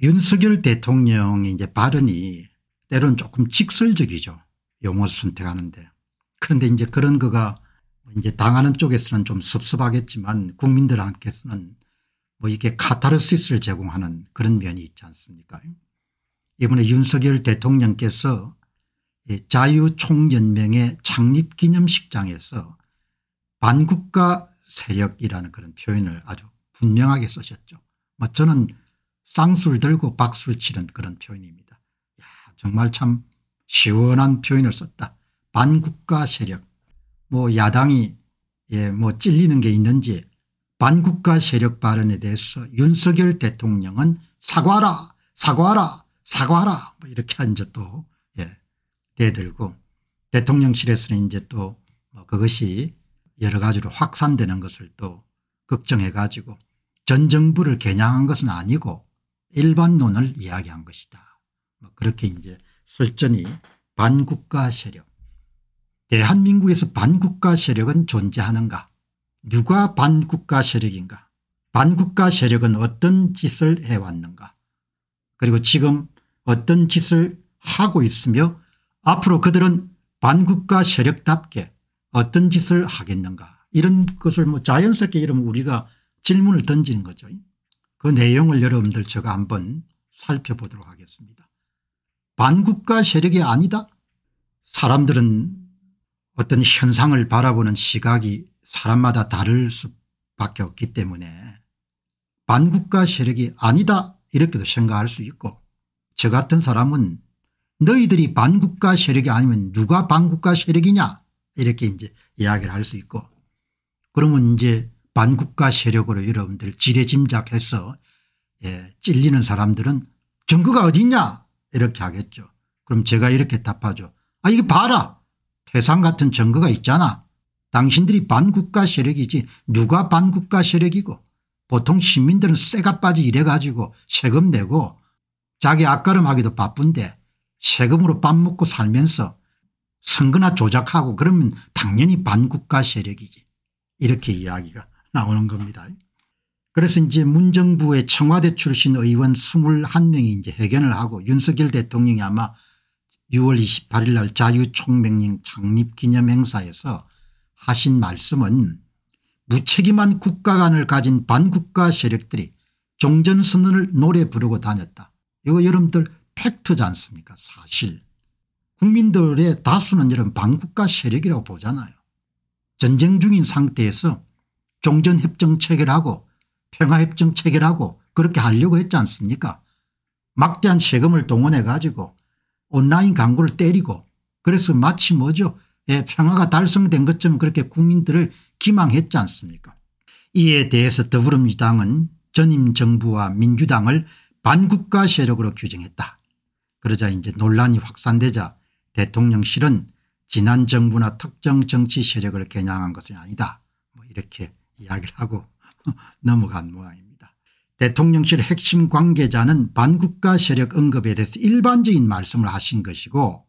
윤석열 대통령의 이제 발언이 때로는 조금 직설적이죠. 용어 선택하는데. 그런데 이제 그런 거가 이제 당하는 쪽에서는 좀 섭섭하겠지만 국민들한테서는 뭐 이게 카타르시스를 제공하는 그런 면이 있지 않습니까 이번에 윤석열 대통령께서 자유총연맹의 창립기념식장에서 반국가 세력이라는 그런 표현을 아주 분명하게 쓰셨죠. 뭐 저는 쌍술 들고 박수를 치는 그런 표현입니다. 야, 정말 참 시원한 표현을 썼다. 반국가 세력 뭐 야당이 예, 뭐 찔리는 게 있는지 반국가 세력 발언에 대해서 윤석열 대통령은 사과하라 사과하라 사과하라 뭐 이렇게 이제 또 예, 대들고 대통령실에서는 이제 또 뭐 그것이 여러 가지로 확산되는 것을 또 걱정해 가지고 전 정부를 겨냥한 것은 아니고 일반론을 이야기한 것이다. 뭐 그렇게 이제 설전이 반국가 세력 대한민국에서 반국가 세력은 존재하는가 누가 반국가 세력인가 반국가 세력은 어떤 짓을 해왔는가 그리고 지금 어떤 짓을 하고 있으며 앞으로 그들은 반국가 세력답게 어떤 짓을 하겠는가 이런 것을 뭐 자연스럽게 이러면 우리가 질문을 던지는 거죠. 그 내용을 여러분들 제가 한번 살펴보도록 하겠습니다. 반국가 세력이 아니다 사람들은 어떤 현상을 바라보는 시각이 사람마다 다를 수밖에 없기 때문에 반국가 세력이 아니다 이렇게도 생각할 수 있고 저 같은 사람은 너희들이 반국가 세력이 아니면 누가 반국가 세력이냐 이렇게 이제 이야기를 할 수 있고 그러면 이제 반국가 세력으로 여러분들 지레짐작해서 예, 찔리는 사람들은 증거가 어디 있냐 이렇게 하겠죠. 그럼 제가 이렇게 답하죠. 아 이게 봐라 태산 같은 증거가 있잖아. 당신들이 반국가 세력이지 누가 반국가 세력이고 보통 시민들은 쇠가 빠지 이래 가지고 세금 내고 자기 앞가름하기도 바쁜데 세금으로 밥 먹고 살면서 선거나 조작하고 그러면 당연히 반국가 세력이지 이렇게 이야기가 나오는 겁니다. 그래서 이제 문정부의 청와대 출신 의원 21명이 이제 회견을 하고 윤석열 대통령이 아마 6월 28일 날 자유총명령 창립기념행사에서 하신 말씀은 무책임한 국가관을 가진 반국가 세력들이 종전선언을 노래 부르고 다녔다. 이거 여러분들 팩트지 않습니까 사실. 국민들의 다수는 여러분 반국가 세력이라고 보잖아요. 전쟁 중인 상태에서 종전협정 체결하고 평화협정 체결하고 그렇게 하려고 했지 않습니까 막대한 세금을 동원해 가지고 온라인 광고를 때리고 그래서 마치 뭐죠 예, 평화가 달성된 것처럼 그렇게 국민들을 기망했지 않습니까 이에 대해서 더불어민주당은 전임 정부와 민주당을 반국가 세력으로 규정했다. 그러자 이제 논란이 확산되자 대통령실은 지난 정부나 특정 정치 세력을 겨냥한 것이 아니다. 뭐 이렇게 이야기를 하고 넘어간 모양입니다. 대통령실 핵심 관계자는 반국가 세력 언급에 대해서 일반적인 말씀을 하신 것이고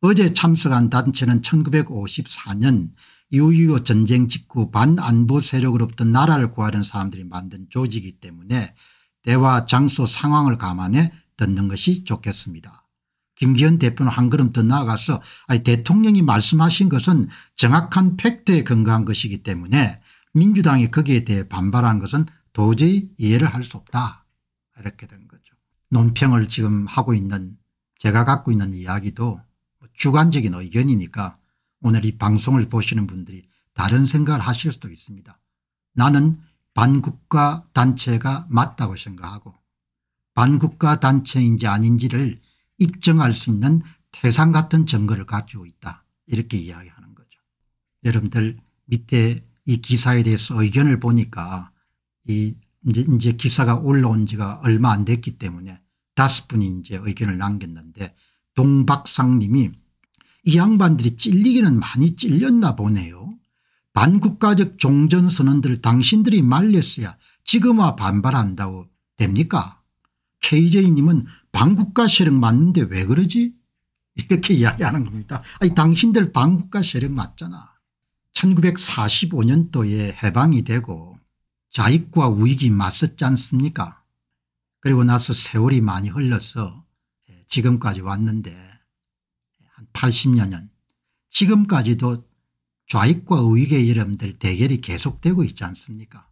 어제 참석한 단체는 1954년 6.25 전쟁 직후 반안보 세력으로부터 나라를 구하는 사람들이 만든 조직이기 때문에 대화 장소 상황을 감안해 듣는 것이 좋겠습니다. 김기현 대표는 한 걸음 더 나아가서 아니 대통령이 말씀하신 것은 정확한 팩트에 근거한 것이기 때문에 민주당이 거기에 대해 반발한 것은 도저히 이해를 할 수 없다 이렇게 된 거죠. 논평을 지금 하고 있는 제가 갖고 있는 이야기도 주관적인 의견이니까 오늘 이 방송을 보시는 분들이 다른 생각을 하실 수도 있습니다. 나는 반국가 단체가 맞다고 생각하고 반국가 단체인지 아닌지를 입증할 수 있는 태산 같은 증거를 가지고 있다 이렇게 이야기하는 거죠. 여러분들 밑에 이 기사에 대해서 의견을 보니까 이 이제, 이제 기사가 올라온 지가 얼마 안 됐기 때문에 다섯 분이 이제 의견을 남겼는데 동박상 님이 이 양반들이 찔리기는 많이 찔렸나 보네요. 반국가적 종전 선언들을 당신들이 말렸어야 지금와 반발한다고 됩니까 KJ님은 반국가 세력 맞는데 왜 그러지 이렇게 이야기하는 겁니다. 아니 당신들 반국가 세력 맞잖아. 1945년도에 해방이 되고 자익과 우익이 맞섰지 않습니까? 그리고 나서 세월이 많이 흘러서 지금까지 왔는데 한 80여 년 지금까지도 좌익과 우익의 여러분들 대결이 계속되고 있지 않습니까?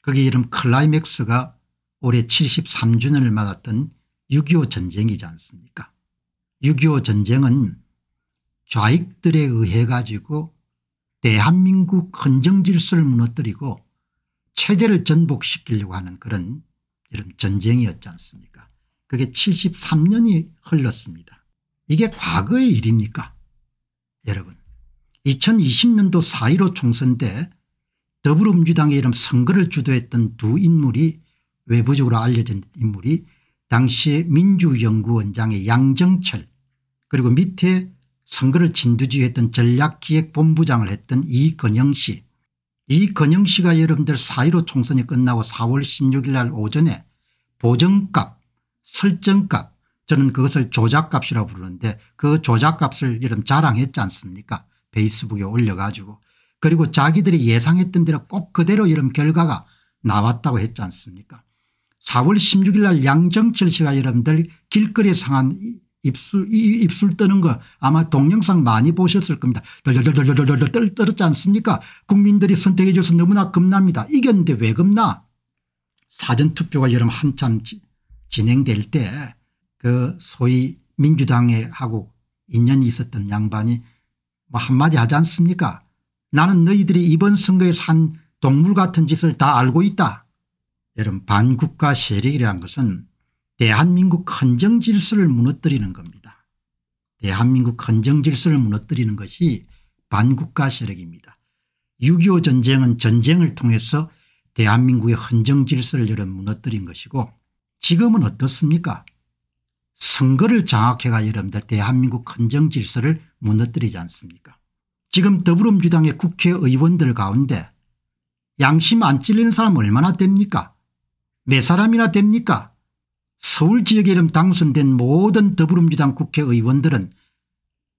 거기 이름 클라이맥스가 올해 73주년을 맞았던 6.25 전쟁이지 않습니까? 6.25 전쟁은 좌익들에 의해 가지고 대한민국 헌정 질서를 무너뜨리고 체제를 전복시키려고 하는 그런 이런 전쟁이었지 않습니까 그게 73년이 흘렀습니다. 이게 과거의 일입니까 여러분 2020년도 4.15 총선 때 더불어민주당의 이름 선거를 주도했던 두 인물이 외부적으로 알려진 인물이 당시에 민주연구원장의 양정철 그리고 밑에 선거를 진두지휘했던 전략기획본부장을 했던 이건영 씨. 이건영 씨가 여러분들 4.15 총선이 끝나고 4월 16일 날 오전에 보정값 설정값 저는 그것을 조작값이라고 부르는데 그 조작값을 여러분 자랑했지 않습니까? 페이스북에 올려가지고. 그리고 자기들이 예상했던 대로 꼭 그대로 이런 결과가 나왔다고 했지 않습니까? 4월 16일 날 양정철 씨가 여러분들 길거리에 상한 입술 입술 뜨는 거 아마 동영상 많이 보셨을 겁니다. 덜덜덜덜덜덜 떨었지 않습니까 국민들이 선택해 줘서 너무나 겁납니다. 이겼는데 왜 겁나 사전투표가 여름 한참 지, 진행될 때 그 소위 민주당에 하고 인연이 있었던 양반이 뭐 한마디 하지 않습니까 나는 너희들이 이번 선거에서 한 동물 같은 짓을 다 알고 있다. 여러분 반국가 세력이라는 것은 대한민국 헌정 질서를 무너뜨리는 겁니다. 대한민국 헌정 질서를 무너뜨리는 것이 반국가 세력입니다. 6.25 전쟁은 전쟁을 통해서 대한민국의 헌정 질서를 여러 무너뜨린 것이고 지금은 어떻습니까 선거를 장악해가 여러분들 대한민국 헌정 질서를 무너뜨리지 않습니까 지금 더불어민주당의 국회의원들 가운데 양심 안 찔리는 사람 얼마나 됩니까 몇 사람이나 됩니까 서울 지역에 이름 당선된 모든 더불어민주당 국회의원들은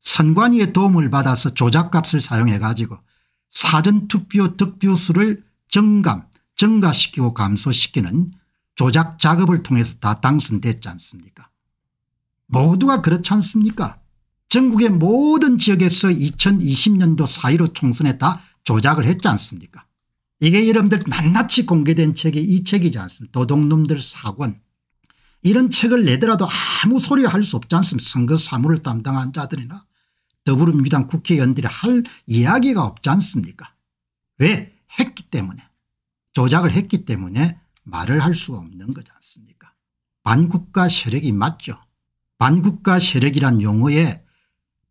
선관위의 도움을 받아서 조작값을 사용해 가지고 사전투표 득표수를 정감 증가시키고 감소시키는 조작 작업을 통해서 다 당선됐지 않습니까? 모두가 그렇지 않습니까? 전국의 모든 지역에서 2020년도 4.15 총선에 다 조작을 했지 않습니까? 이게 여러분들 낱낱이 공개된 책이 이 책이지 않습니까? 도둑놈들 사권 이런 책을 내더라도 아무 소리 할수 없지 않습니까? 선거 사무를 담당한 자들이나 더불어민주당 국회의원들이 할 이야기가 없지 않습니까? 왜? 했기 때문에. 조작을 했기 때문에 말을 할 수가 없는 거지 않습니까? 반국가 세력이 맞죠. 반국가 세력이란 용어에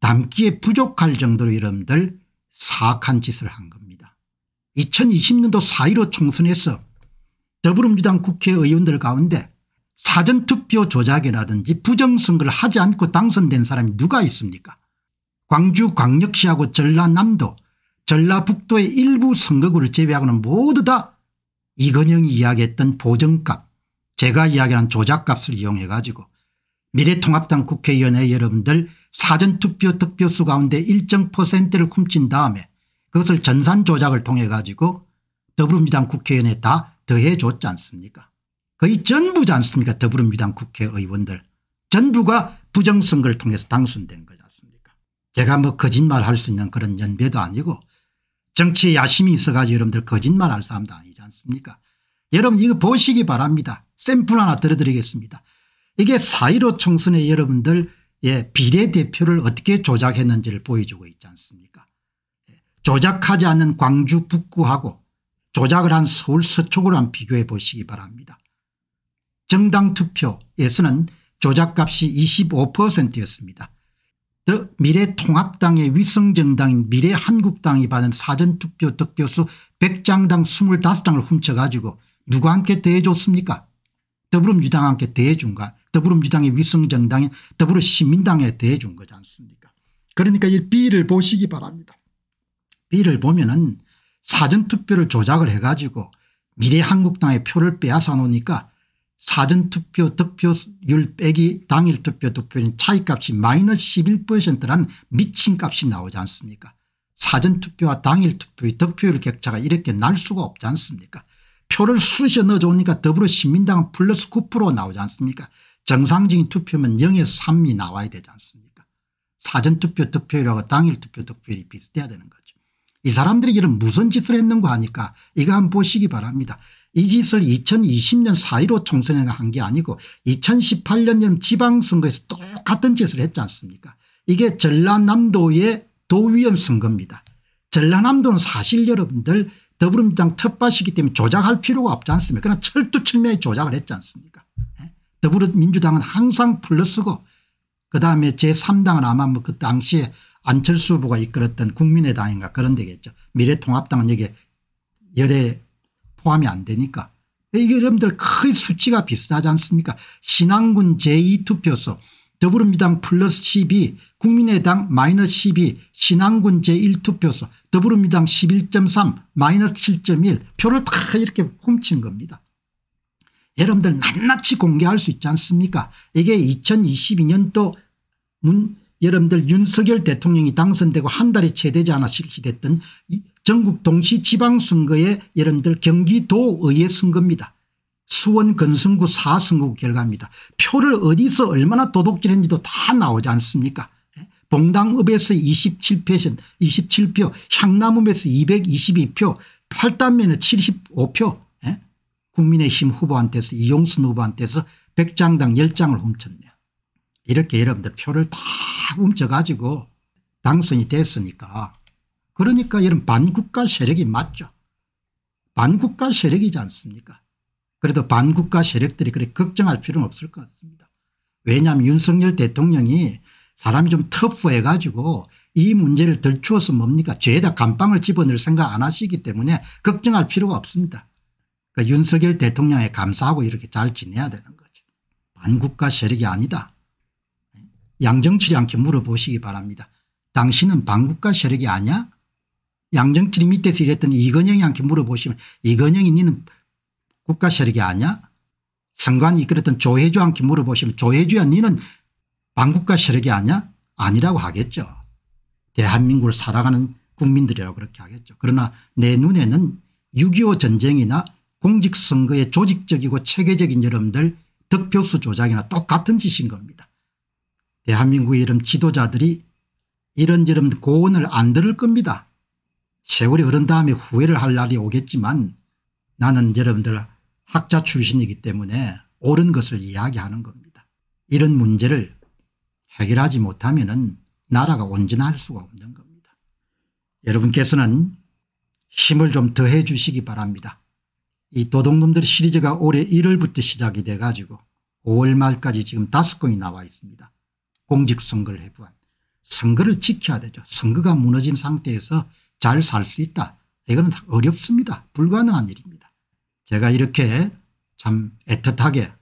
담기에 부족할 정도로 여러분들 사악한 짓을 한 겁니다. 2020년도 4.15 총선에서 더불어민주당 국회의원들 가운데 사전투표 조작이라든지 부정선거를 하지 않고 당선된 사람이 누가 있습니까? 광주광역시하고 전라남도 전라북도의 일부 선거구를 제외하고는 모두 다 이건영이 이야기했던 보정값 제가 이야기한 조작값을 이용해 가지고 미래통합당 국회의원의 여러분들 사전투표 득표수 가운데 일정 퍼센트를 훔친 다음에 그것을 전산 조작을 통해 가지고 더불어민주당 국회의원에 다 더해 줬지 않습니까 거의 전부지 않습니까? 더불어민주당 국회의원들. 전부가 부정선거를 통해서 당선된 거지 않습니까? 제가 뭐 거짓말 할 수 있는 그런 연배도 아니고 정치에 야심이 있어가지고 여러분들 거짓말 할 사람도 아니지 않습니까? 여러분 이거 보시기 바랍니다. 샘플 하나 들어드리겠습니다. 이게 4.15 총선에 여러분들 예, 비례대표를 어떻게 조작했는지를 보여주고 있지 않습니까? 예, 조작하지 않은 광주 북구하고 조작을 한 서울 서초구로 한 비교해 보시기 바랍니다. 정당 투표에서는 조작값이 25%였습니다. 더 미래통합당의 위성정당인 미래한국당이 받은 사전투표 득표수 100장당 25장을 훔쳐가지고 누구한테 대해줬습니까 더불어민주당과 함께 대해준 거 더불어민주당의 위성정당인 더불어시민당에 대해준 거지 않습니까 그러니까 이 B를 보시기 바랍니다. B를 보면 은 사전투표를 조작을 해가지고 미래한국당의 표를 빼앗아 놓으니까 사전투표 득표율 빼기 당일 투표 득표율 차이값이 마이너스 11%란 미친 값이 나오지 않습니까 사전투표와 당일 투표의 득표율 격차가 이렇게 날 수가 없지 않습니까 표를 쑤셔 넣어주니까 더불어시민당은 플러스 9% 나오지 않습니까 정상적인 투표면 0에서 3이 나와야 되지 않습니까 사전투표 득표율하고 당일투표 득표율이 비슷해야 되는 거죠. 이 사람들이 이런 무슨 짓을 했는가 하니까 이거 한번 보시기 바랍니다. 이 짓을 2020년 4.15 총선에 한게 아니고 2018년 지방선거에서 똑같은 짓을 했지 않습니까 이게 전라남도의 도의원 선거입니다. 전라남도는 사실 여러분들 더불어민주당 텃밭이기 때문에 조작할 필요가 없지 않습니까 그러나 철두철미하게 조작을 했지 않습니까 예? 더불어민주당은 항상 플러스고 그다음에 제3당은 아마 뭐 그 당시에 안철수 후보가 이끌었던 국민의당인가 그런 데겠죠. 미래통합당은 여기에 열에 포함이 안 되니까. 이게 여러분들 거의 수치가 비슷하지 않습니까? 신안군 제2투표소 더불어민주당 플러스 12 국민의당 마이너스 12 신안군 제1투표소 더불어민주당 11.3 마이너스 7.1 표를 다 이렇게 훔친 겁니다. 여러분들 낱낱이 공개할 수 있지 않습니까? 이게 2022년도 문 여러분들 윤석열 대통령이 당선되고 한 달이 채 되지 않아 실시됐던 전국 동시 지방선거의 여러분들 경기도의회 선거입니다. 수원 건성구 4선거구 결과입니다. 표를 어디서 얼마나 도둑질했는지도 다 나오지 않습니까 예? 봉당읍에서 27%, 27표 향남읍에서 222표 팔단면에 75표 예? 국민의힘 후보한테서 이용순 후보한테서 백장당 10장을 훔쳤네요. 이렇게 여러분들 표를 다 훔쳐가지고 당선이 됐으니까 그러니까 이런 반국가 세력이 맞죠. 반국가 세력이지 않습니까 그래도 반국가 세력들이 그렇게 걱정할 필요는 없을 것 같습니다. 왜냐하면 윤석열 대통령이 사람이 좀 터프해 가지고 이 문제를 덜추어서 뭡니까 죄에다 감방을 집어넣을 생각 안 하시기 때문에 걱정할 필요가 없습니다. 그러니까 윤석열 대통령에 감사하고 이렇게 잘 지내야 되는 거죠. 반국가 세력이 아니다. 양정칠이 함께 물어보시기 바랍니다. 당신은 반국가 세력이 아니야? 양정칠이 밑에서 일했던 이건영이 함께 물어보시면 이건영이 니는 국가 세력이 아니야? 성관이 이끌었던 조혜주 함께 물어보시면 조혜주야 니는 반국가 세력이 아니야? 아니라고 하겠죠. 대한민국을 살아가는 국민들이라고 그렇게 하겠죠. 그러나 내 눈에는 6.25 전쟁이나 공직선거의 조직적이고 체계적인 여러분들 득표수 조작이나 똑같은 짓인 겁니다. 대한민국의 이런 지도자들이 이런저런 고언을 안 들을 겁니다. 세월이 흐른 다음에 후회를 할 날이 오겠지만 나는 여러분들 학자 출신이기 때문에 옳은 것을 이야기하는 겁니다. 이런 문제를 해결하지 못하면 나라가 온전할 수가 없는 겁니다. 여러분께서는 힘을 좀 더해 주시기 바랍니다. 이 도둑놈들 시리즈가 올해 1월부터 시작이 돼 가지고 5월 말까지 지금 다섯 건이 나와 있습니다. 공직선거를 해부한 선거를 지켜야 되죠. 선거가 무너진 상태에서 잘 살 수 있다. 이거는 어렵습니다. 불가능한 일입니다. 제가 이렇게 참 애틋하게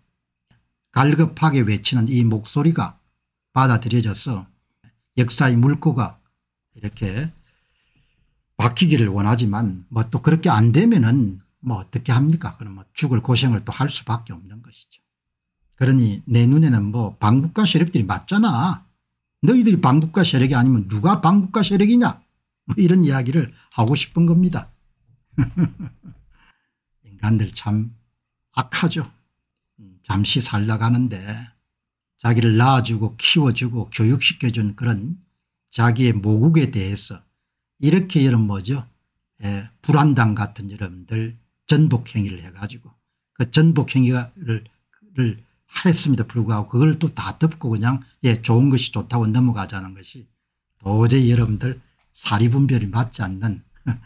갈급하게 외치는 이 목소리가 받아들여져서 역사의 물꼬가 이렇게 바뀌기를 원하지만 뭐 또 그렇게 안 되면은 뭐 어떻게 합니까 그럼 뭐 죽을 고생을 또 할 수밖에 없는 것이죠. 그러니 내 눈에는 뭐 반국가 세력들이 맞잖아. 너희들이 반국가 세력이 아니면 누가 반국가 세력이냐 뭐 이런 이야기를 하고 싶은 겁니다. 인간들 참 악하죠. 잠시 살다 가는데 자기를 낳아주고 키워주고 교육시켜준 그런 자기의 모국에 대해서 이렇게 이런 뭐죠. 예, 불안당 같은 여러분들 전복행위를 해가지고 그 전복행위를 했음에도 불구하고 그걸 또 다 덮고 그냥 예 좋은 것이 좋다고 넘어가자는 것이 도저히 여러분들 사리분별이 맞지 않는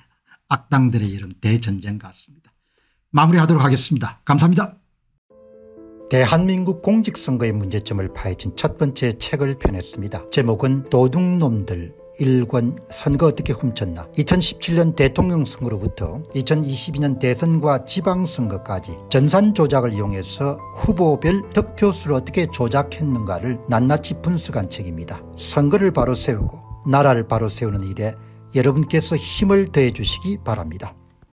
악당들의 이름 대전쟁 같습니다. 마무리하도록 하겠습니다. 감사합니다. 대한민국 공직선거의 문제점을 파헤친 첫 번째 책을 펴냈습니다. 제목은 도둑놈들 1권 선거 어떻게 훔쳤나 2017년 대통령 선거로부터 2022년 대선과 지방선거까지 전산 조작을 이용해서 후보별 득표수를 어떻게 조작했는가를 낱낱이 분석한 책입니다. 선거를 바로 세우고 나라를 바로 세우는 일에 여러분께서 힘을 더해 주시기 바랍니다.